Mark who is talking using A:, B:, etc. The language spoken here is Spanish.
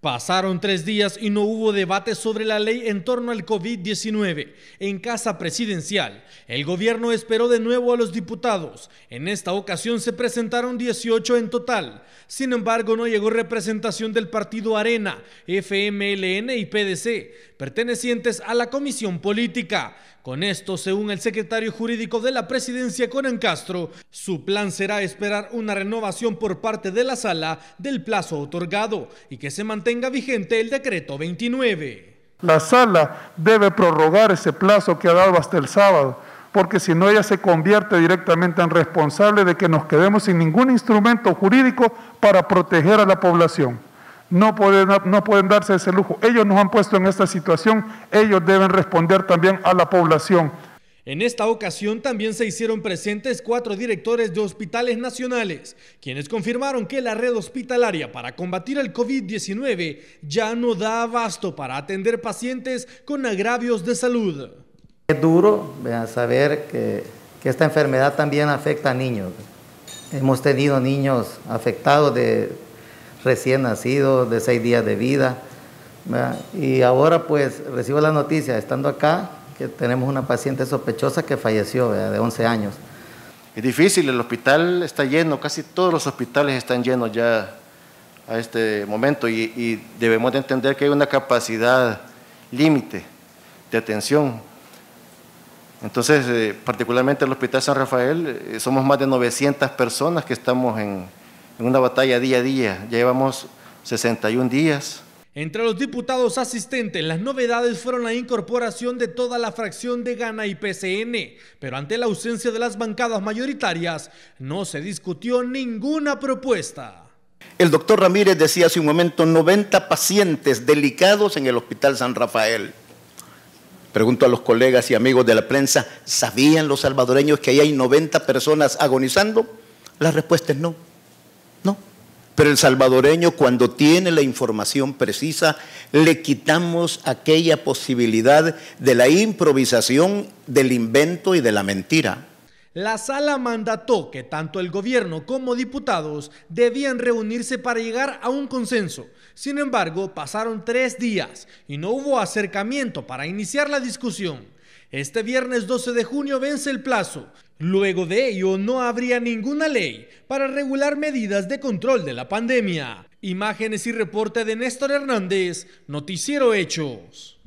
A: Pasaron tres días y no hubo debate sobre la ley en torno al COVID-19. En Casa Presidencial, el gobierno esperó de nuevo a los diputados. En esta ocasión se presentaron 18 en total. Sin embargo, no llegó representación del partido Arena, FMLN y PDC, pertenecientes a la Comisión Política. Con esto, según el secretario jurídico de la presidencia, Conan Castro, su plan será esperar una renovación por parte de la sala del plazo otorgado y que se mantenga vigente el decreto 29.
B: La sala debe prorrogar ese plazo que ha dado hasta el sábado, porque si no ella se convierte directamente en responsable de que nos quedemos sin ningún instrumento jurídico para proteger a la población no pueden, no pueden darse ese lujo. Ellos nos han puesto en esta situación, ellos deben responder también a la población.
A: En esta ocasión también se hicieron presentes cuatro directores de hospitales nacionales, quienes confirmaron que la red hospitalaria para combatir el COVID-19 ya no da abasto para atender pacientes con agravios de salud.
C: Es duro saber que, que esta enfermedad también afecta a niños. Hemos tenido niños afectados de recién nacido, de seis días de vida. Y ahora pues recibo la noticia, estando acá, que tenemos una paciente sospechosa que falleció de 11 años.
D: Es difícil, el hospital está lleno, casi todos los hospitales están llenos ya a este momento y, debemos de entender que hay una capacidad límite de atención. Entonces, eh, particularmente el Hospital San Rafael, eh, somos más de 900 personas que estamos en, en una batalla día a día. llevamos 61 días.
A: Entre los diputados asistentes, las novedades fueron la incorporación de toda la fracción de Gana y PCN, pero ante la ausencia de las bancadas mayoritarias, no se discutió ninguna propuesta.
E: El doctor Ramírez decía hace un momento 90 pacientes delicados en el Hospital San Rafael. Pregunto a los colegas y amigos de la prensa, ¿sabían los salvadoreños que ahí hay 90 personas agonizando? La respuesta es no. Pero el salvadoreño cuando tiene la información precisa, le quitamos aquella posibilidad de la improvisación, del invento y de la mentira.
A: La sala mandató que tanto el gobierno como diputados debían reunirse para llegar a un consenso. Sin embargo, pasaron tres días y no hubo acercamiento para iniciar la discusión. Este viernes 12 de junio vence el plazo. Luego de ello no habría ninguna ley para regular medidas de control de la pandemia. Imágenes y reporte de Néstor Hernández, Noticiero Hechos.